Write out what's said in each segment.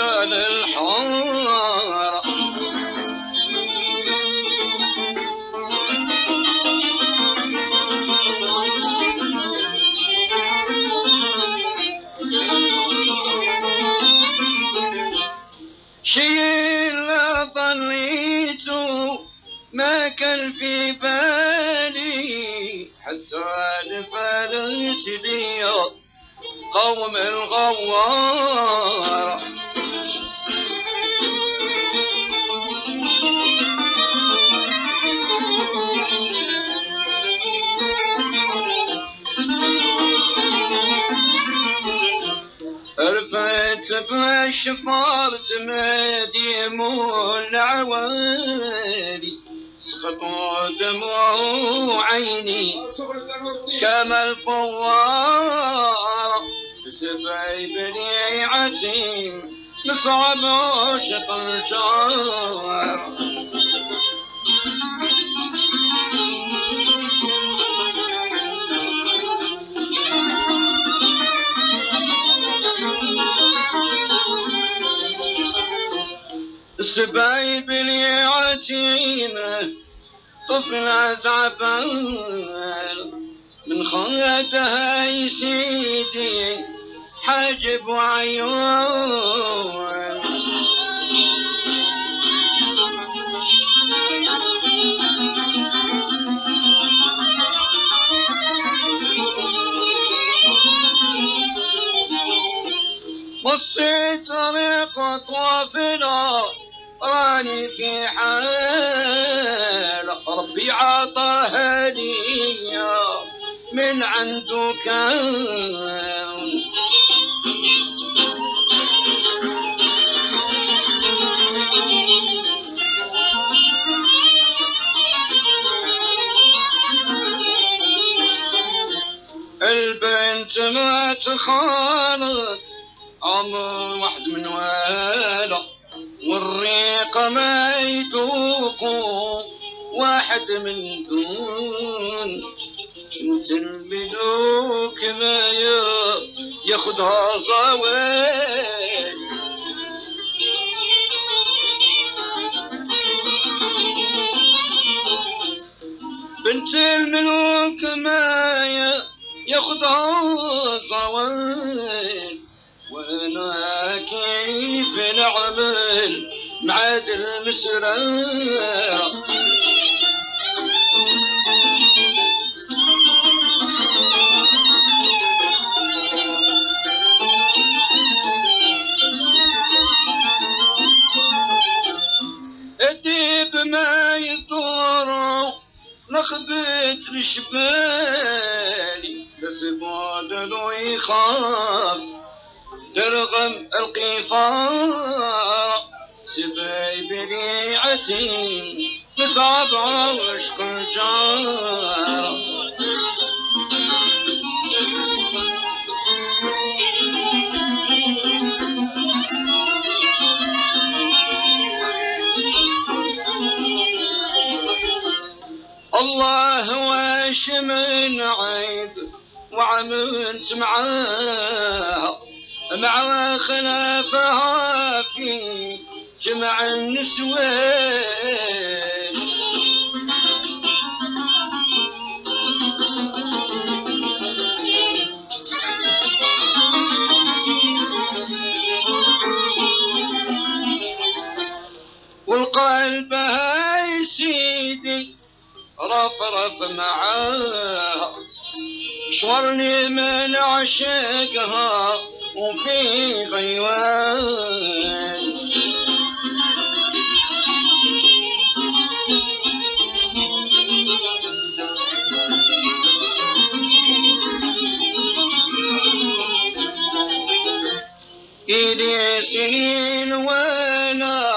الغزال الحمراء شيل ظنيت ما كان في بالي. حتى الفلت لي قوم الغوار. بالشفار تماديم العوالي سقطوا دموع عيني كما الفوار. سبعي بني عتيم نصعب عشق الجار. السبايب اللي عتيمة طفل زعفان من خياتها يسيدي حاجب وعيون بصيت طريق طوافنا في حال ربي عطى هدية من عنده كان البنت ما تخالط عمر واحد من والا من دون تلمذوك ما ياخدها صواب بنت الملوك ما ياخدها صواب وأنا كيف نعمل معاد المسرى؟ نخبت لشبالي بس بعد لو يخاف. ترغم القفار سباي بريعتي تصعب عشق الجار. واش من عيب وعملت معاه مع خلافها في جمع النسوان. رفرف معاها شورني من عشقها وفي غيوان. إلي سنين وأنا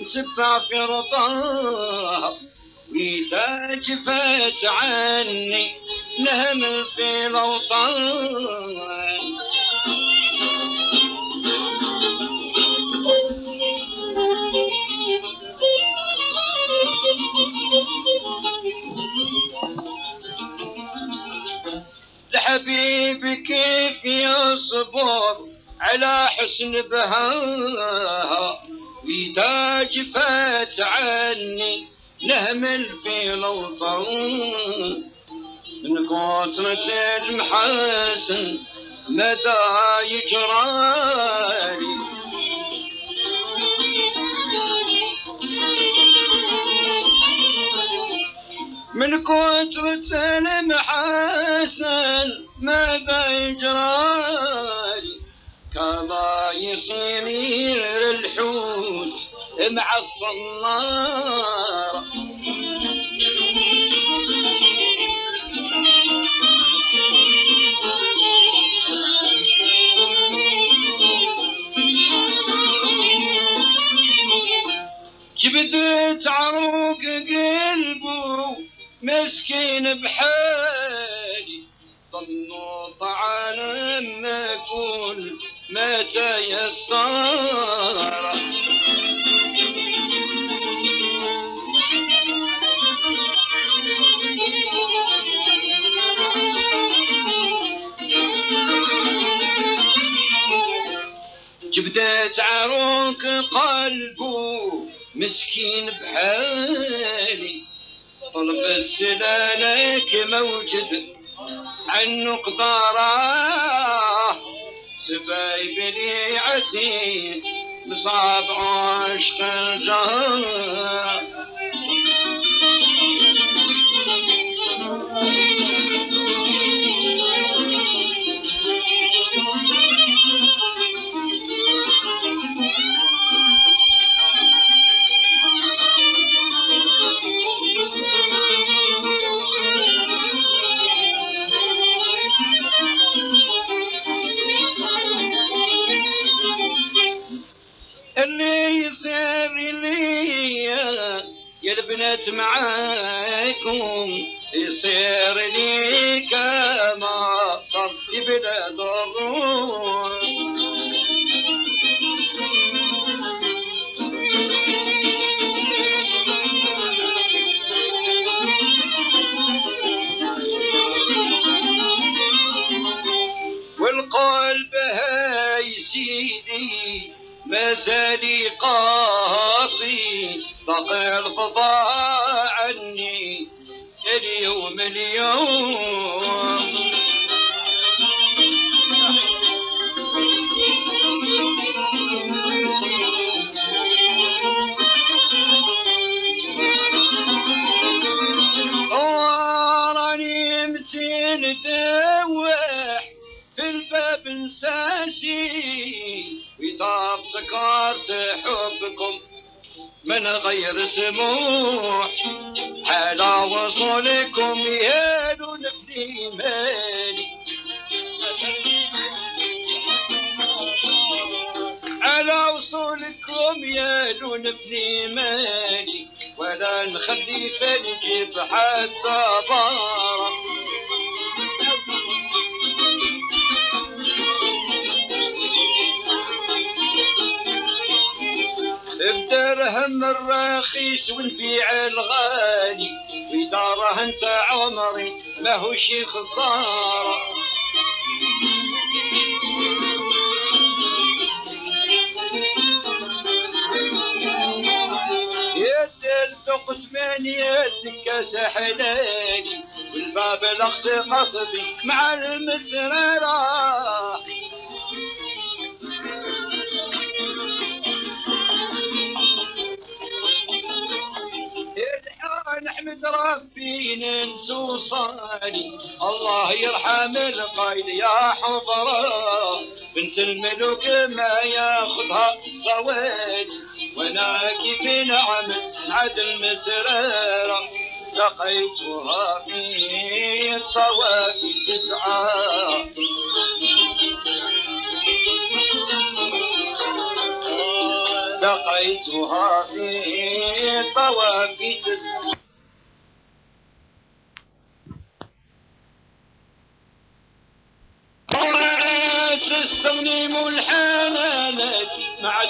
مسفع في رضاها وإذا جفت عني نهم في الأوطان. لحبيبي كيف يصبر على حسن بهاها وإذا جفت عني نهمل في الأوطان من كثرة المحاسن مدى يجرالي من كثرة المحاسن ماذا يجرالي كما يصير الحوت مع الصنارة. جبدت عروق قلبه مسكين بحالي. ظنوا طعنا ما كل ما تيسر. جبدت عروق قلبه مسكين بحالي طلب السلالك موجد عنه قداره سبايب لي عسير مصاب عشق الجهر. غير سموح. على وصولكم يا نفدي مالي على وصولكم يا ابني مالي ولا نخلي فالجيب حتى بدرهم الرخيص ونبيع الغالي وإذا رهنت عمري ما هو شي خسارة. يد الدق ثمانية كاس حلالي والباب الأقصى قصبي مع المسررة ربي ننسو صاني الله يرحم القايد يا حضرة. بنت الملوك ما ياخذها صواني وأنا كيف نعم عد المسررة لقيتها في الطوافي تسعة لقيتها في الطوافي تسعة تستغنم الحنانات مع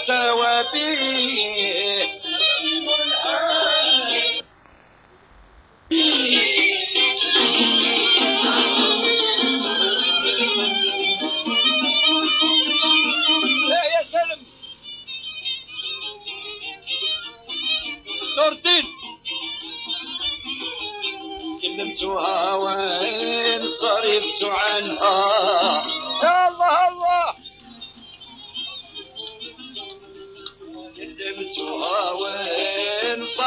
سلم. نورتين كلمتها وين صرفت عنها؟ يا الله.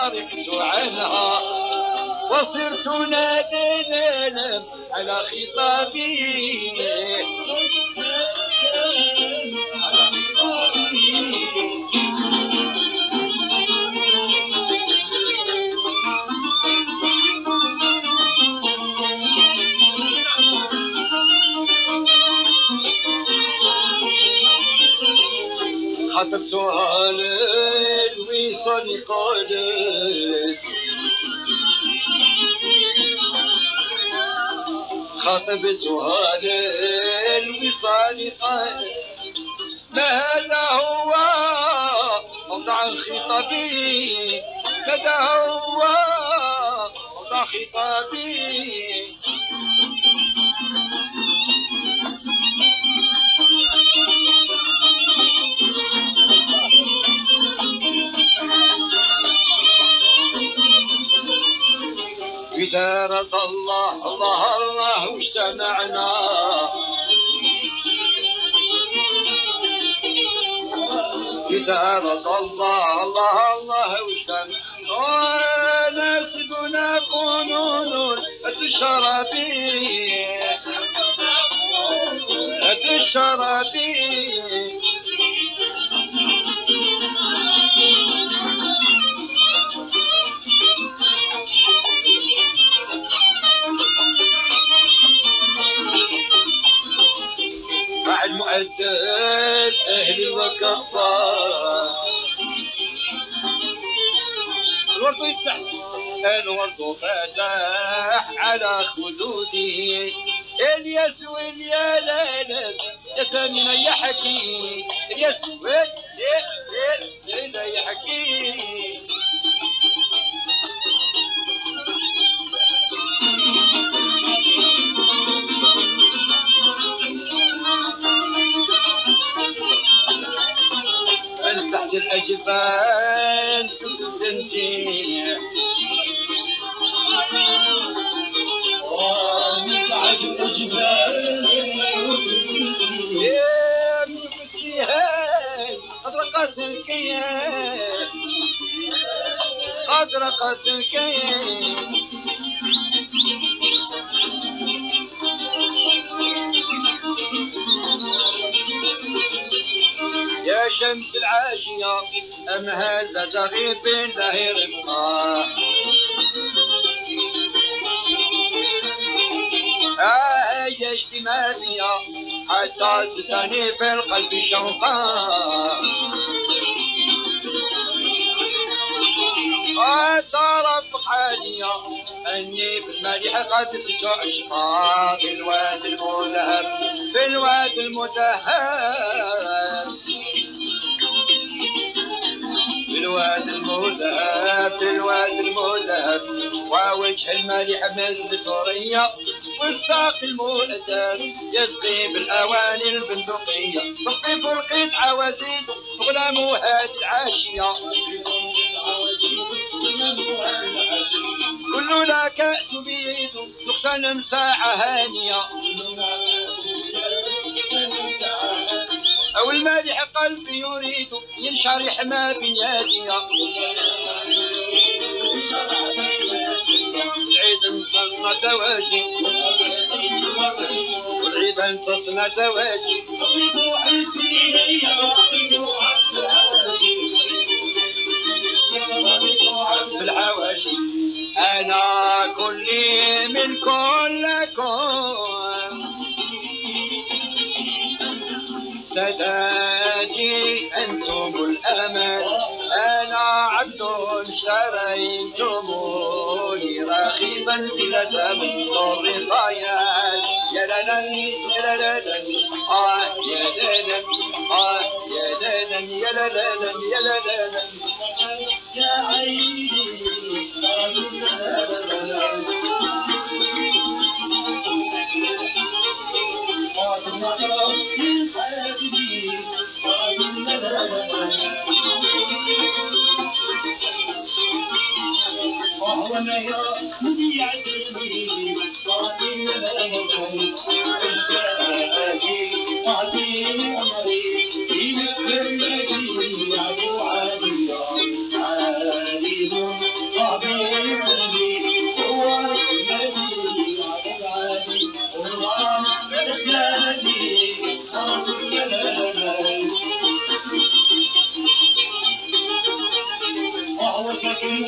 صرفت عنها وصرت نادم على خطابي. خطبتها للوصال قادت خطبتها للوصال قادت ما هذا هو موضع خطابي هذا هو موضع خطابي رضى الله الله واجتمعنا. رضى الله الله الله واجتمعنا. ناسبنا فنون الشرابي الشرابي يا سامينا يا تثني في القلب شوقا. أترى حاليا أني في المليح قد ست عشقا في الواد المذهب في الواد المذهب. في الواد المذهب في الواد المذهب. ووجه المليح مثل ثريا والساق المؤدب يسقي بالأواني البندقية. تسقي فرقة عوازيد غلامها العاشية كلنا كأس بيد تغتنم ساعة هانية أو المالح قلبي يريد ينشرح ما بنيادية. العيد انتصنا تواجي والعيد انتصنا تواجي في الحواشي أنا كلي من كلكم ساداتي أنتم الأمل أنا عبد شريتموني رخيصا بلا ثمن الرقايات يا لنا يا لنا آه يا لنا آه يا لنا يا لنا يا لنا ونيا مني عدلي تعطينا بلدي الشاعري تعطيني عمري. فينا بلدي يا ابو علي عالم طبيب لي هو الذي يا ابو علي هو الذي وهو سكين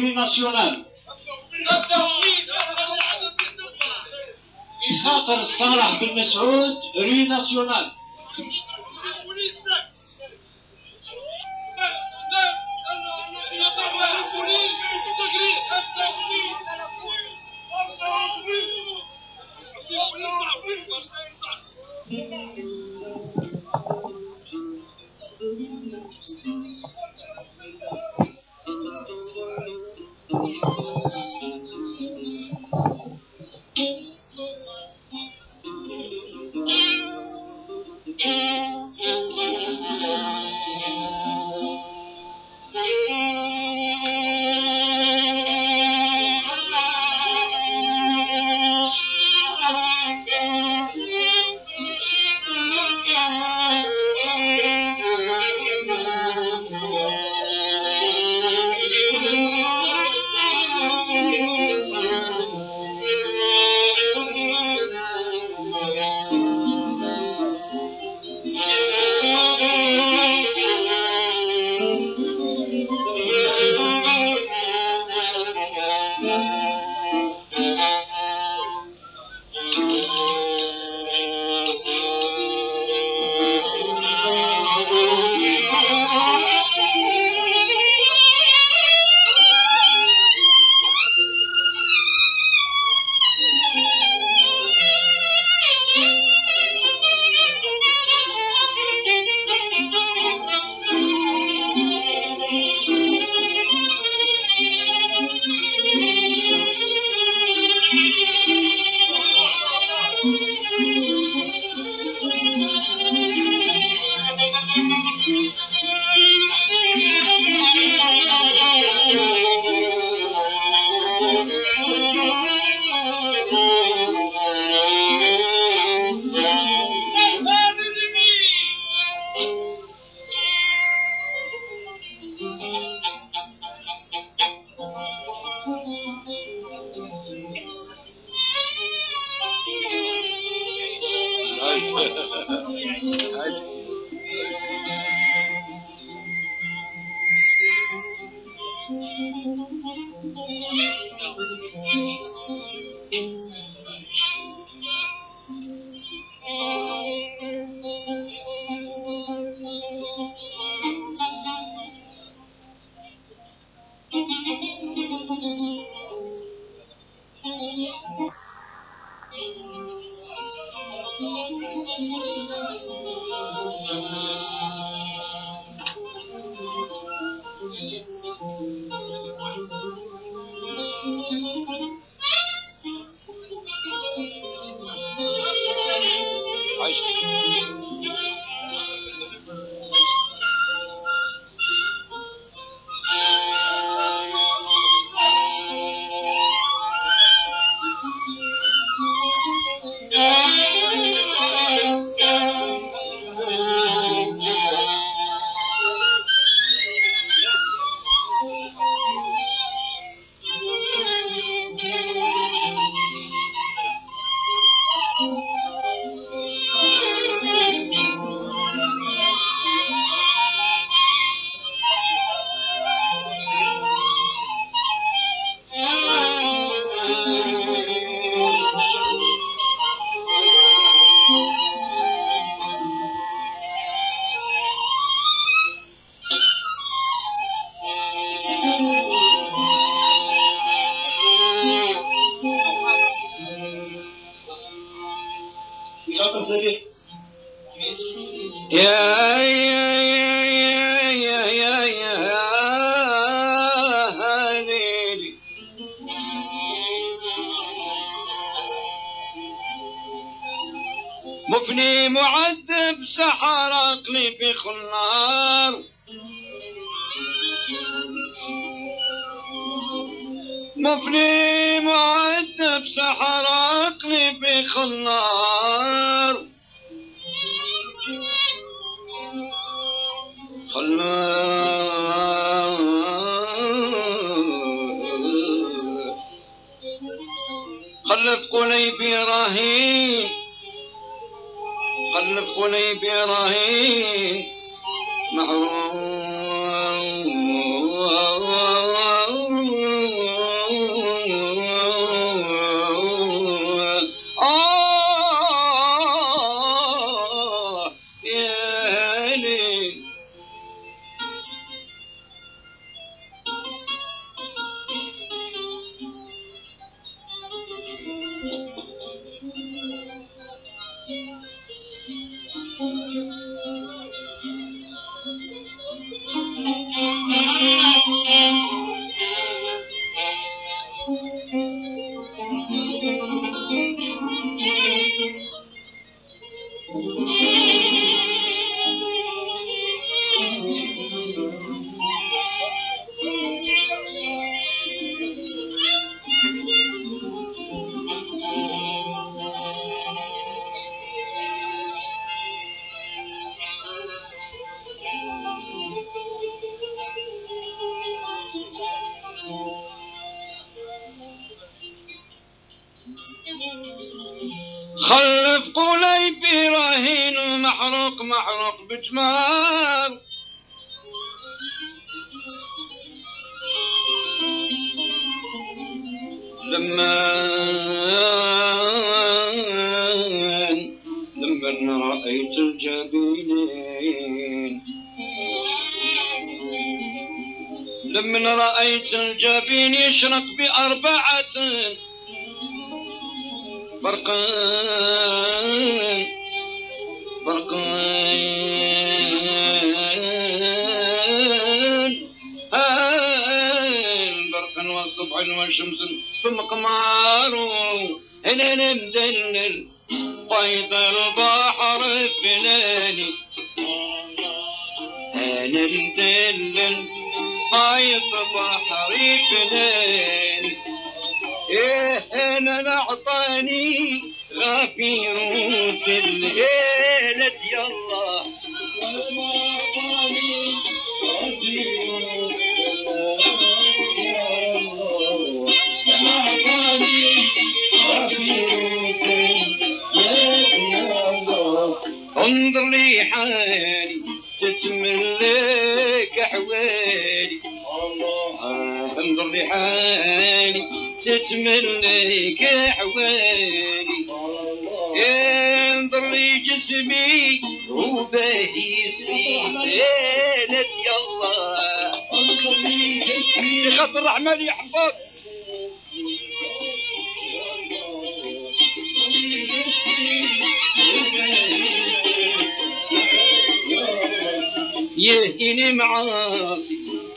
كاريكاتوري ناسيونال بخاطر صالح بن مسعود ري ناسيونال.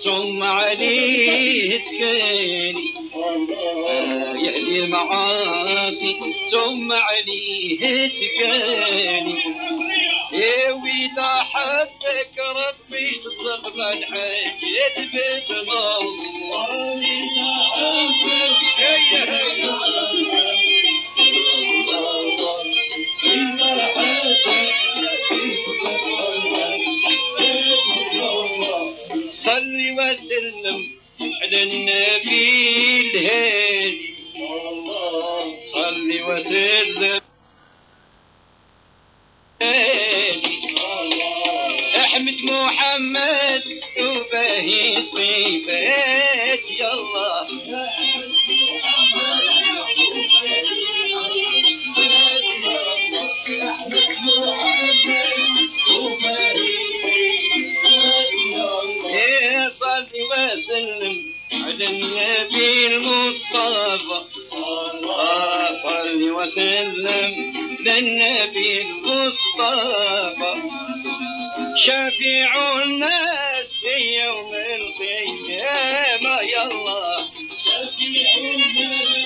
ثم عليه تكالي يهدي المعاصي ثم عليه تكالي ويدا حبك ربي تقبل الحياة بيت الله. يا ويدا حبك يا صلي وسلم على النبي الهادي صلي وسلم. احمد محمد وباهي صفات النبي المصطفى الله صل وسلم للنبي المصطفى. شفيع الناس في يوم القيامة. يلا شفيع الناس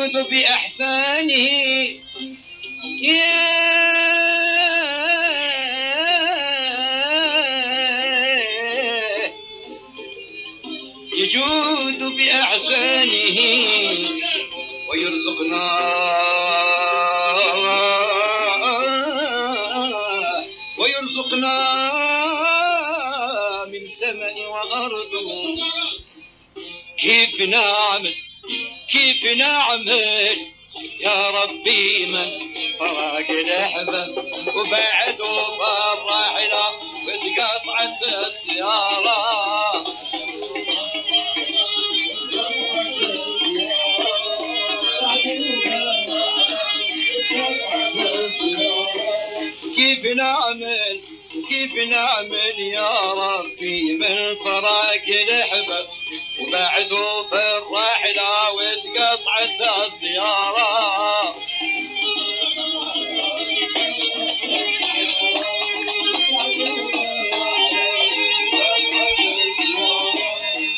يجود بأحسانه. يجود بأحسانه. ويرزقنا ويرزقنا من سماء وأرض. كيف نعمل؟ كيف نعمل يا ربي من فراق الأحباب وبعدوا بالراحلة وتقطعت السيارة كيف نعمل كيف نعمل يا ربي من فراق الأحباب وبعدوا بالراحلة وتقطعت السيارة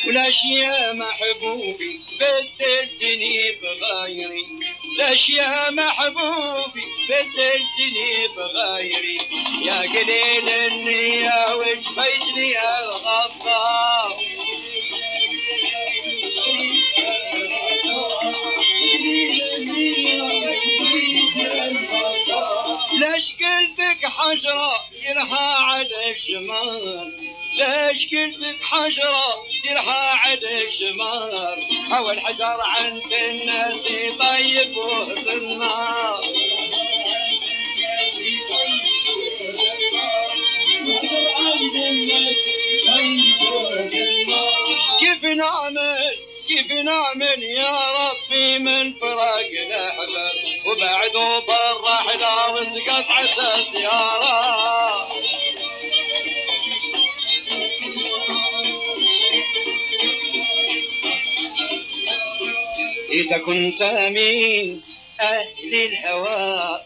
والاشياء محبوبي بدلتني بغيري الاشياء محبوبي بدلتني بغيري يا قليل النية وش بيجني الغفار حجرة يرها على الشمال ليش قلبك حجرة يرها على الشمال هو الحجر عند الناس يطيبه بالنار كيف نعمل كيف نعمل يا ربي من فراق الأحباب وبعدوا بالرحلة وانقطعت السيارة إذا كنت من أهل الهوى.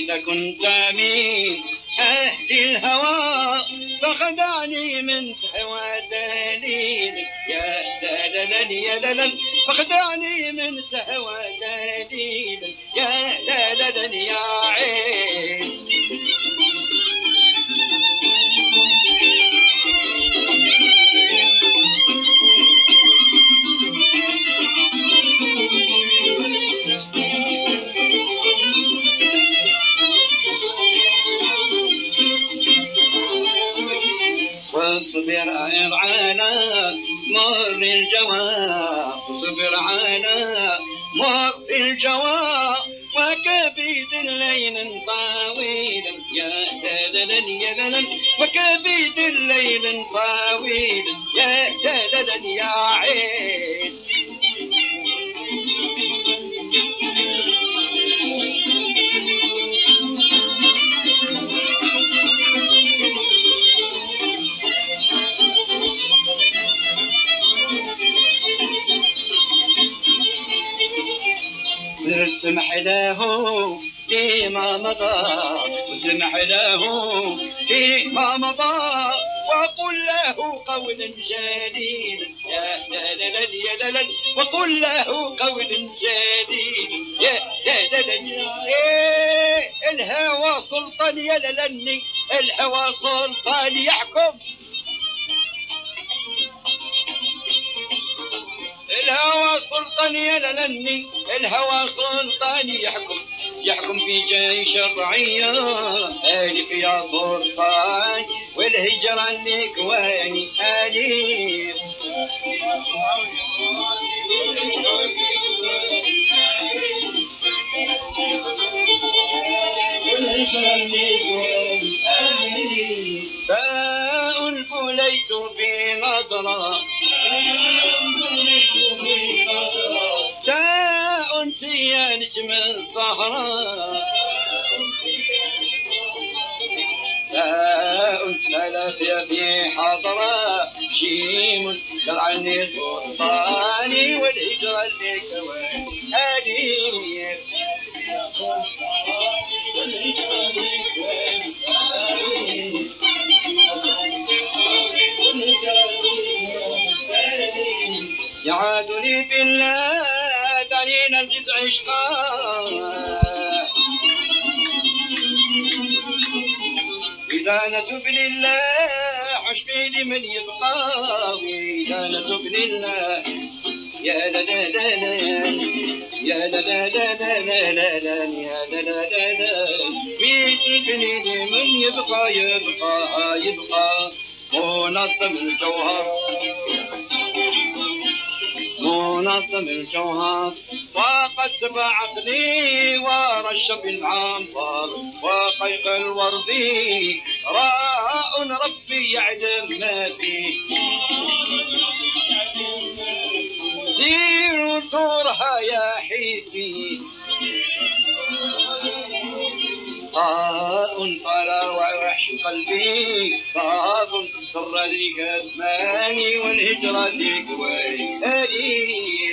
إذا كنت من أهل الهوى. فخدعني من سحوى دليل يا دلل يا دلل فخدعني من سحوى دليل يا دلل يا عين واصبر على مر الجوى واصبر على مر الجوى وكبيد الليل طويلا يا دللا يا دللا وكبيد الليل طويلا يا دللا يا عين. اسمح له فيما مضى واسمح له فيما مضى وقل له قولا جليلا يا دلل يا دلل وقل له قولا جليلا يا دلل إيه. الهوى سلطان يا للني الهوى سلطان يحكم. الهوى سلطان يلني الهوى سلطان يحكم يحكم في جيش الرعية. ألف يا سلطان والهجرة لك واني أليف. باء في تاء حضرة والهجرة يعادني في دليل الجزع عشقا إذا نتب لله عشقي لمن يبقى إذا نتب لله يا لا لا لا لا يا لا لا لا لا لا لا لا يا لا لا لا لا بيتبني لمن يبقى يبقى يبقى منظم الجوهر منظم الجوهر وقد سبع عقلي ورشب العنبر وقيق الورد راء ربي يعلم ما فيه سير صورها يا حيدي طاء طلع وحش قلبي صاد سر ذيك اسماني والهجرة ذيك ويلي. ألي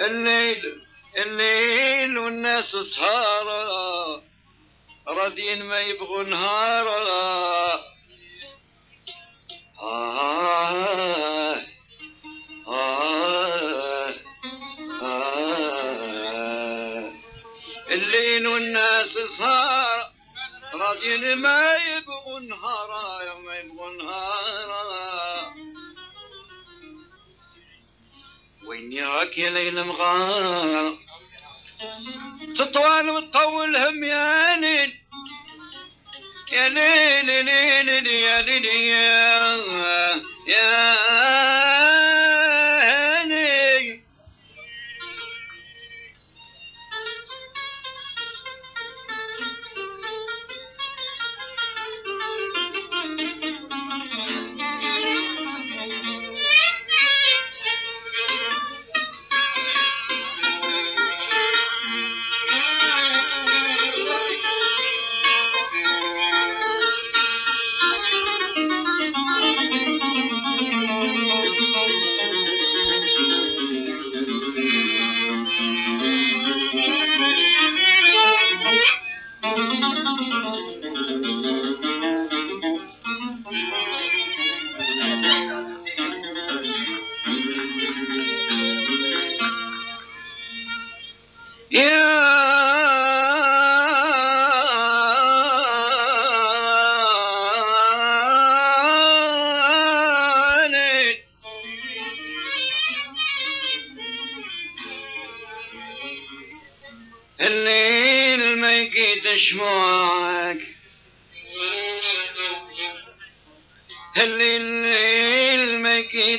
الليل الليل والناس سهارة راضيين ما يبغوا نهارة آه آه آه الليل والناس سهارة راضيين ما يبغوا وين راك يا ليل مغار تطوال وتطول هم يا ليل يا ليل ليل يا ليل يا يا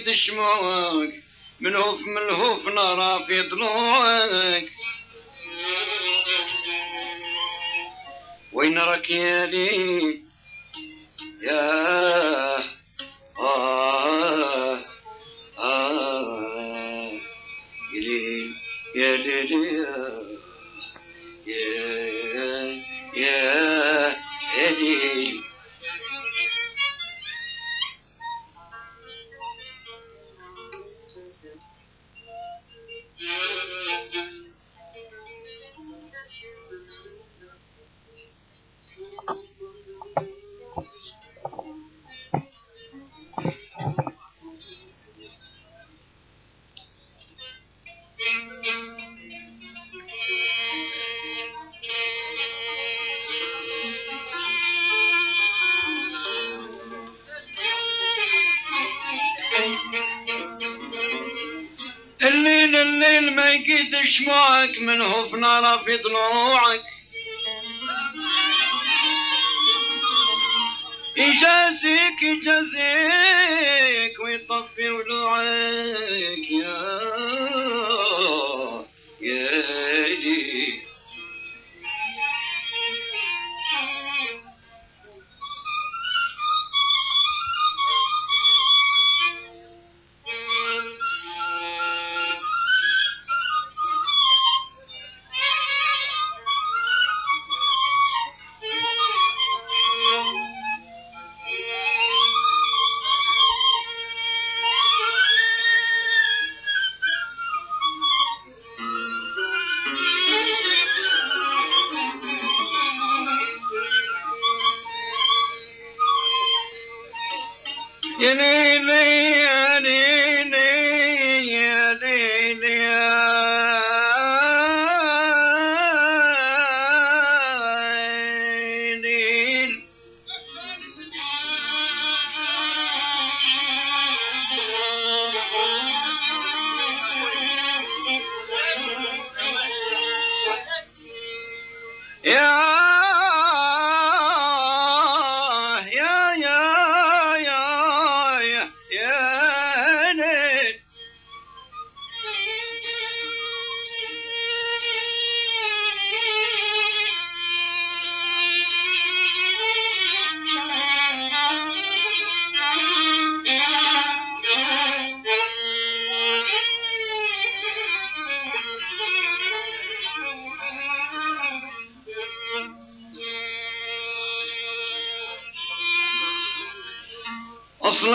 ما يكيد شموك ملهوف ملهوف نرى في ضلوعك وين راك يا لي يا يقيد شموعك من نار في ضلوعك يجازيك يجازيك ويطفي ولوعك.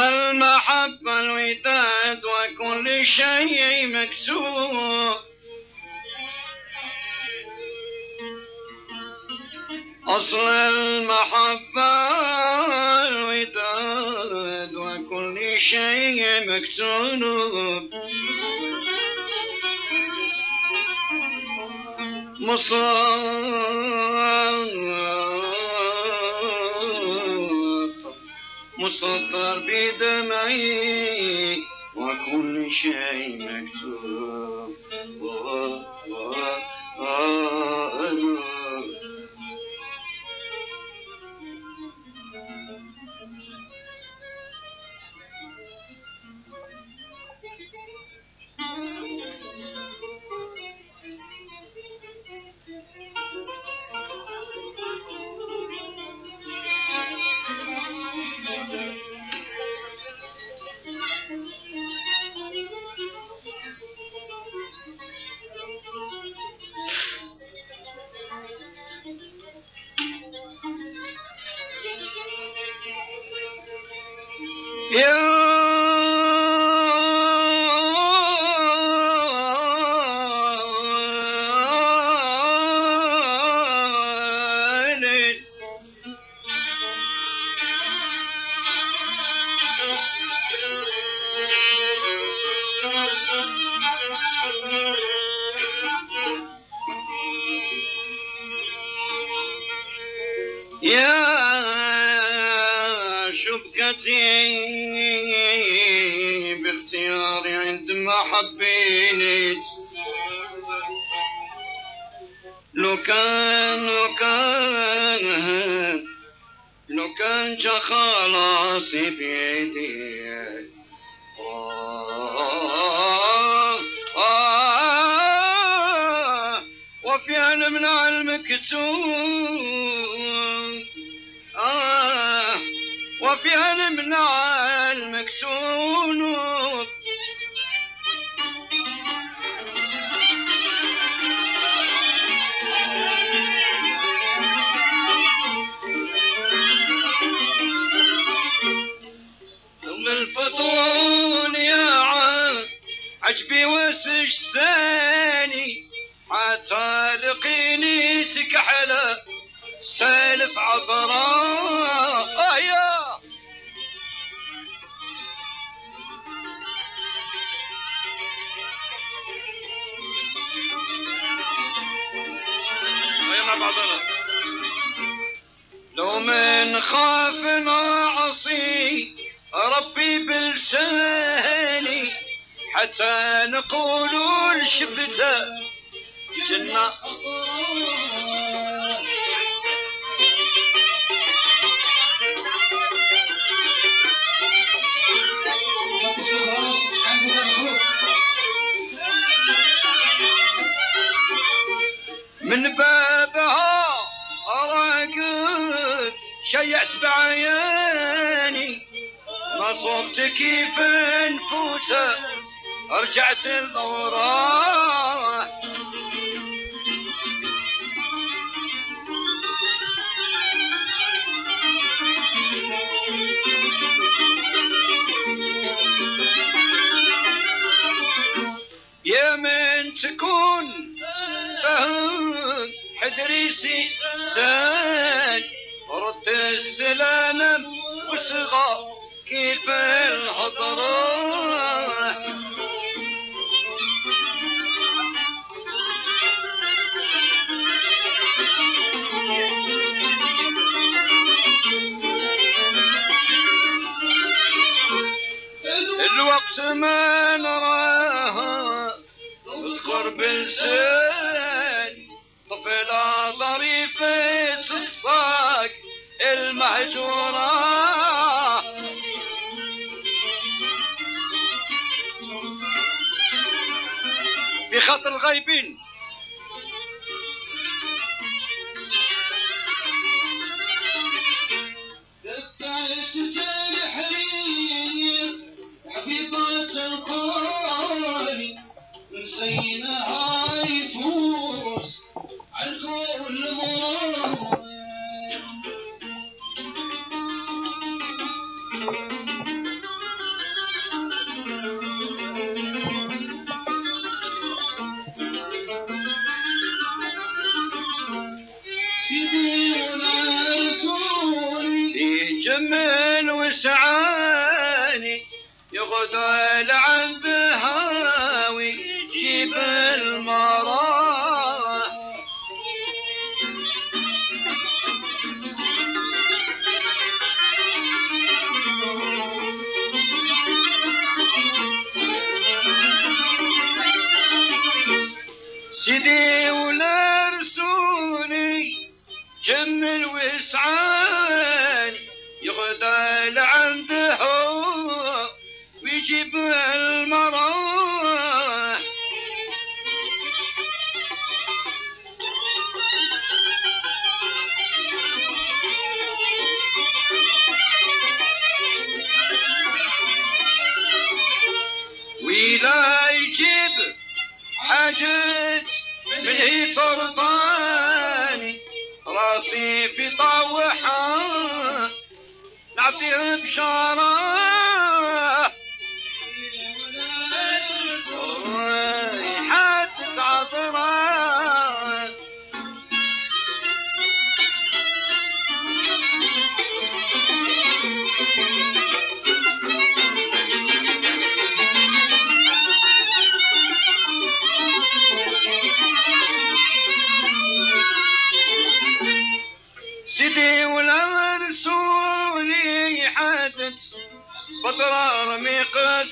أصل المحبة الوداد وكل شيء مكتوب أصل المحبة الوداد وكل شيء مكتوب مصاب مسطر بدمعي وكل شيء مكتوب ثم الفضول يا عجبي وسش ثاني. حتى لقيني سكحلة. سالف عذراء آه لو من خاف نعصي ربي بلساني حتى نقول الشبتة جنة. من بابها راقد شيعت بعياني ما صرت كيف نفوسه رجعت الأوراق يا من تكون حدريسي سان رد السلام وصغى ما نراها اذكر بلسان طفلة ظريفة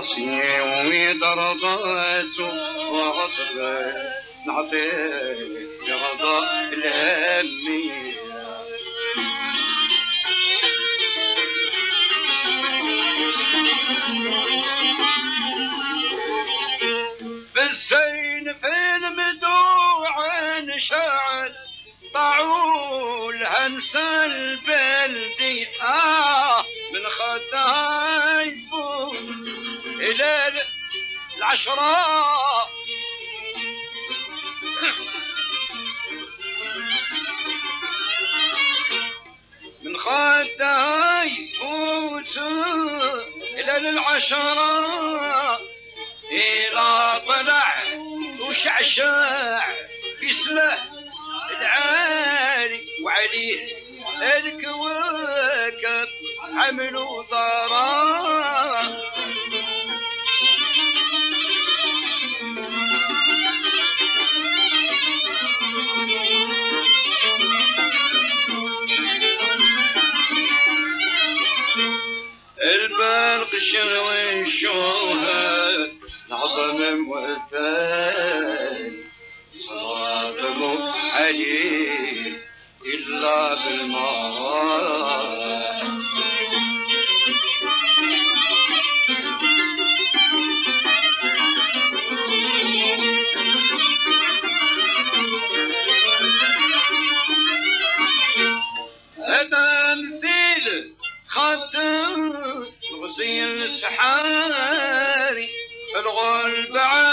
راسي ويضربات وعطر نعطيك رضا الهمية بالزين في المدوع شاعر طاعوا الهنس البلدي آه من خدها العشرة. من خدها يفوت إلى العشرة. إلى طلع وشعشع سماه العالي وعليه الكواكب عملوا ضرار. البرق شروي الشوهد العظم والثاني صادموا عليه إلا بالماء غزيل السحاري الغل بعد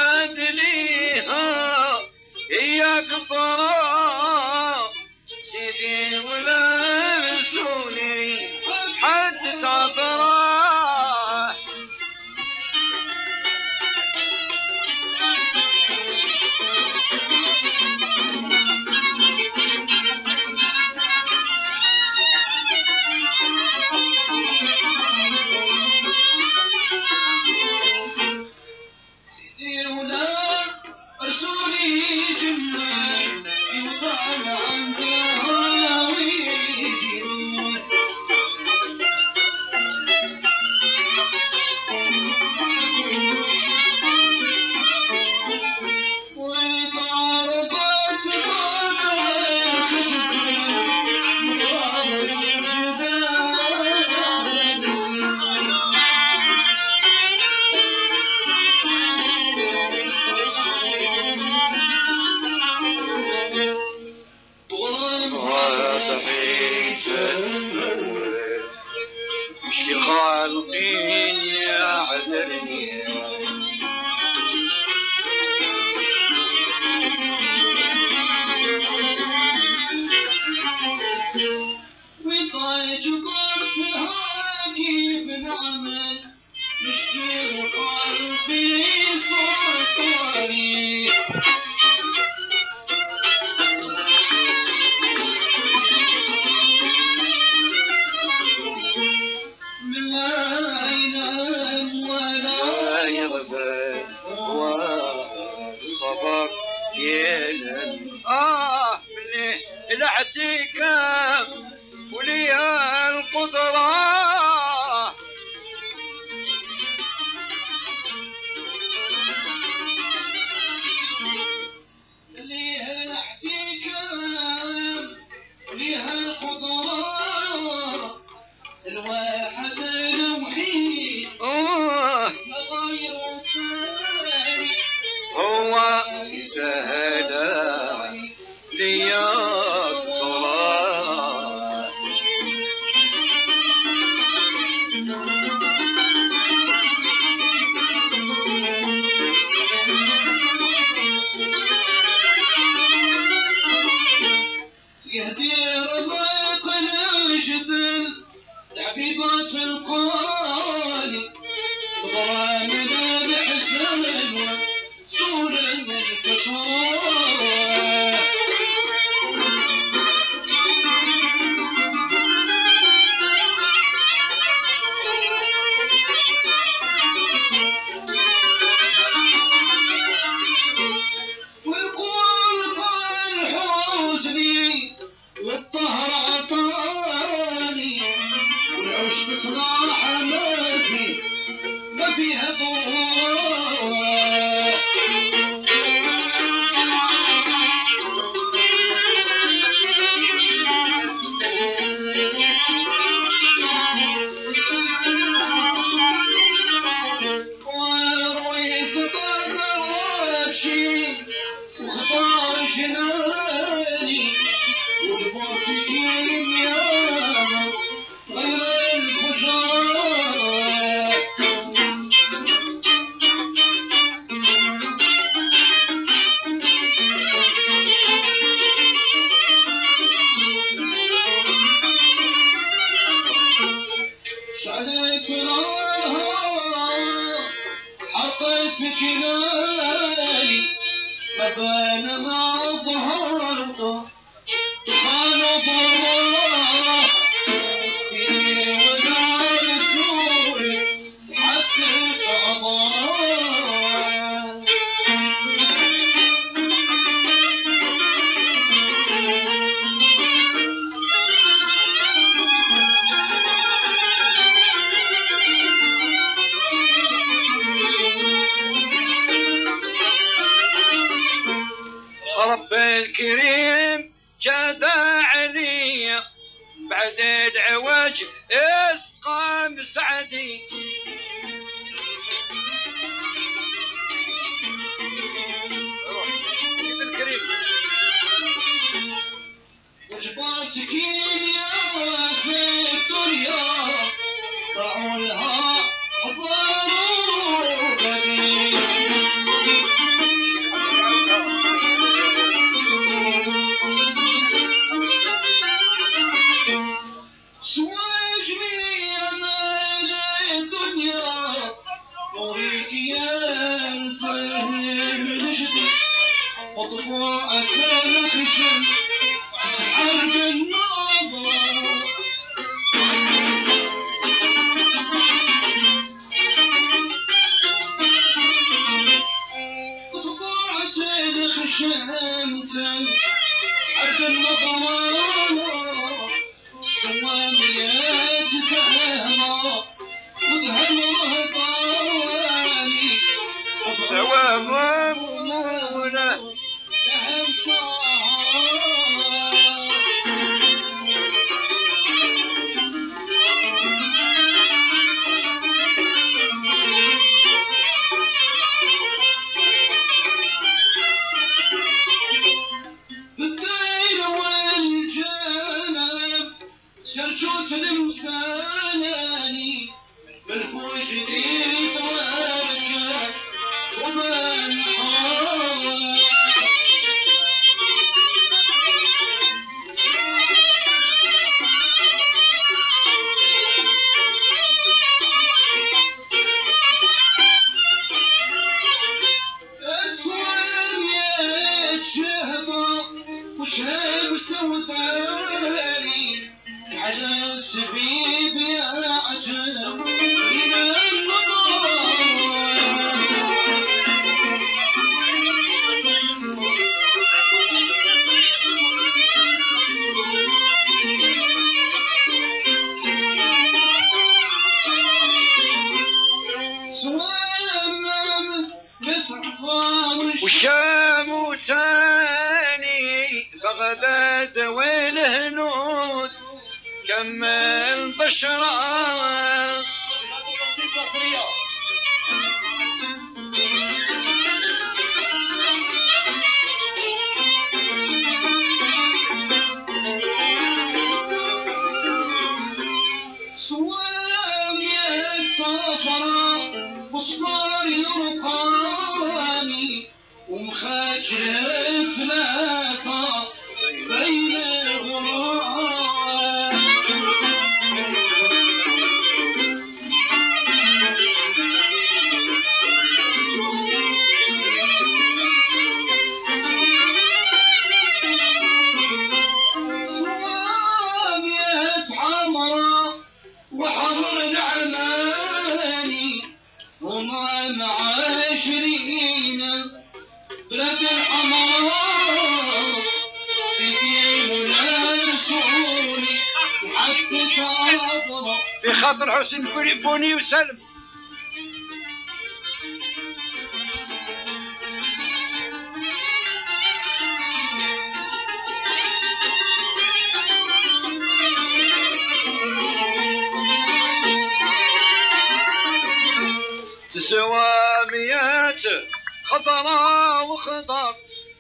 خضرا وخضر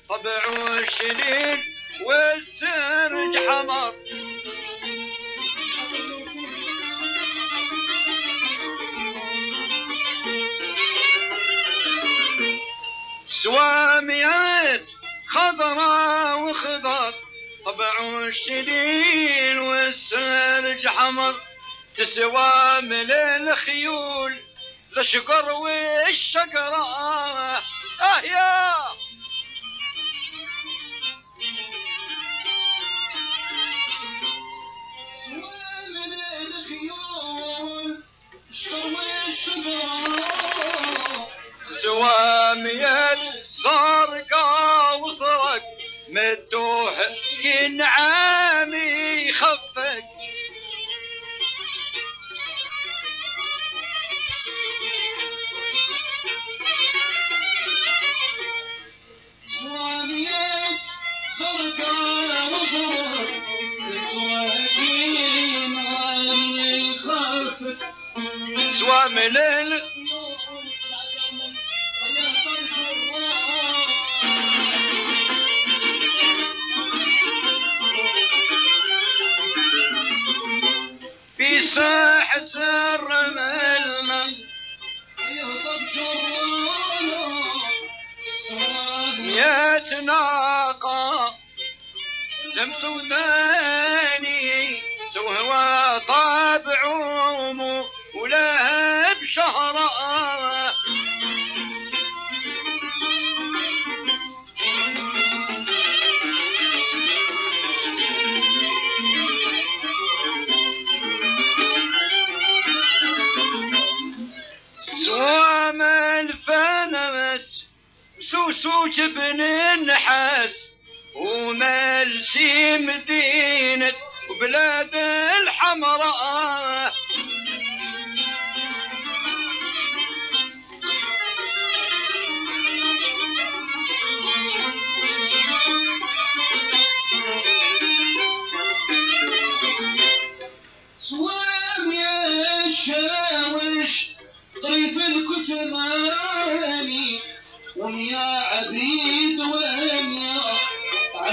طبع الشليل والسرج حمر سواميات خضرا وخضر طبع الشليل والسرج حمر تسوى من الخيول الشقر والشقرة آه يا! سوى من الخيول شروي الشجرة سواميات زرقا وصرق مدوح ينعامي خفك. سوامل ال- في ساحة الرمل يا ناقة دم سوداني سوى طابع ولا بشهرة سوام الفنمس سوسو جبن النحاس ومالسي مدينة وبلاد الحمراء. يا شاوش طريف الكتماني وم يا عبيد وم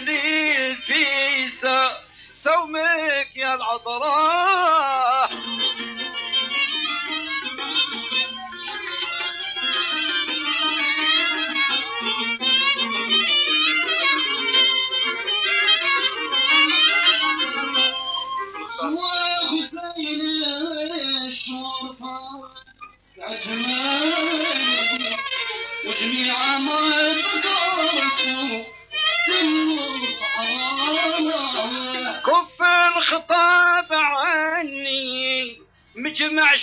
قليل في س- صومك يا العذراء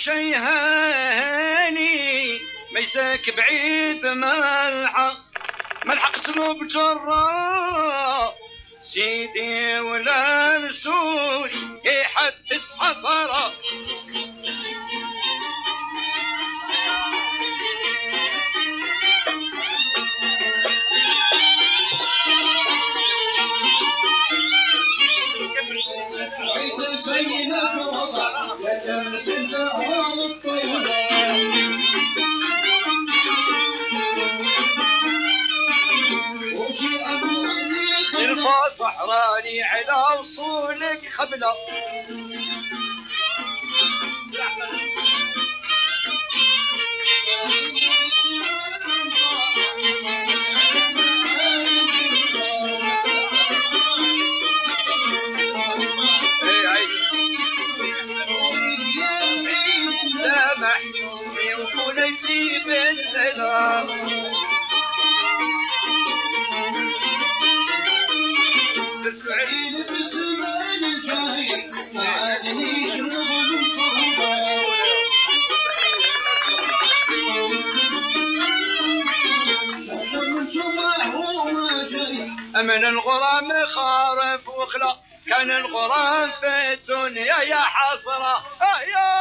مجمع شي هاني ميساك بعيد ملحق ملحق سنوب جرا سيدي ولا رسول. سحراني على وصولك خبله. سامحني بالسلام من الغرام خارف وخلا كان الغرام في الدنيا يا حسرة يا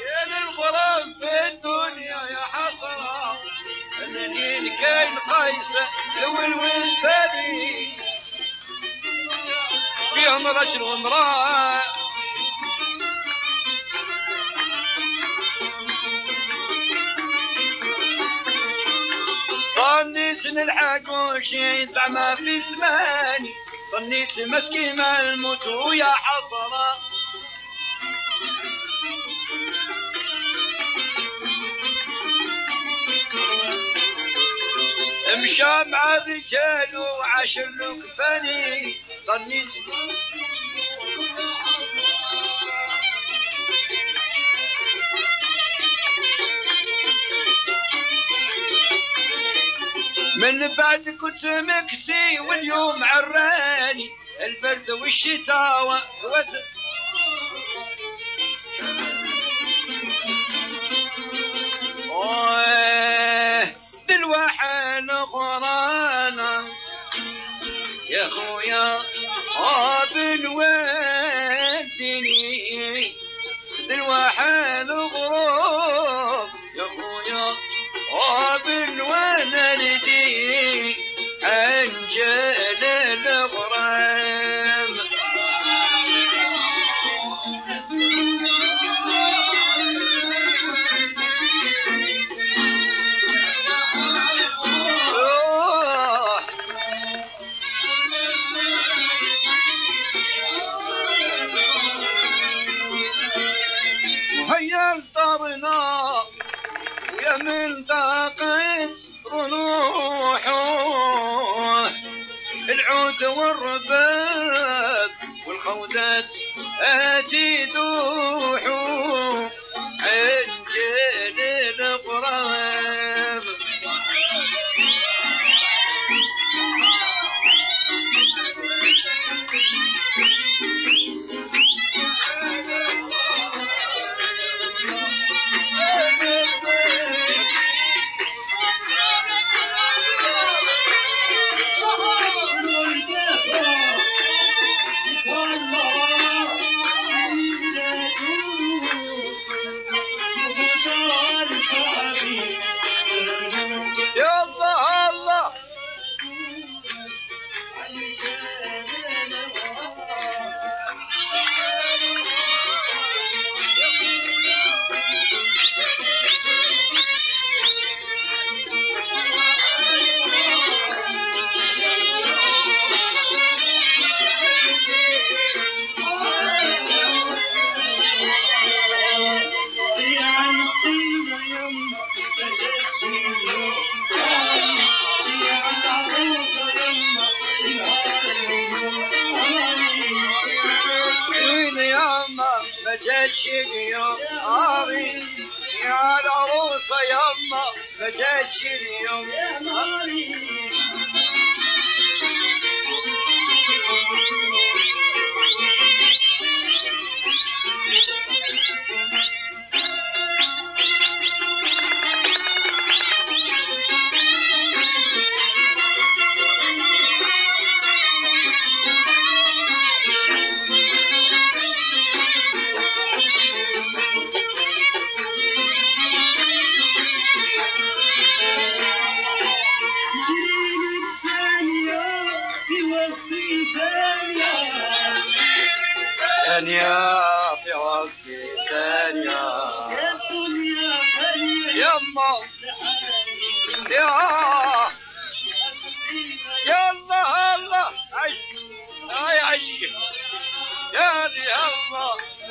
كان الغرام في الدنيا يا حسرة منين كان قيس والولفاني فيهم رجل وامرأة. ظنيت نلحق وشي زعما في زماني. ظنيت مسكين ما الموت ويا حسرة مشى مع الرجال وعاشر له كفاني من بعد كنت مكسي واليوم عراني البرد والشتاء وت... أوه، بالوحل غرانا يا خويا بالوحل غراب يا خويا آه بالولدي أنجل الغرام والرباب والخوذات آتي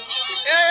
Hey!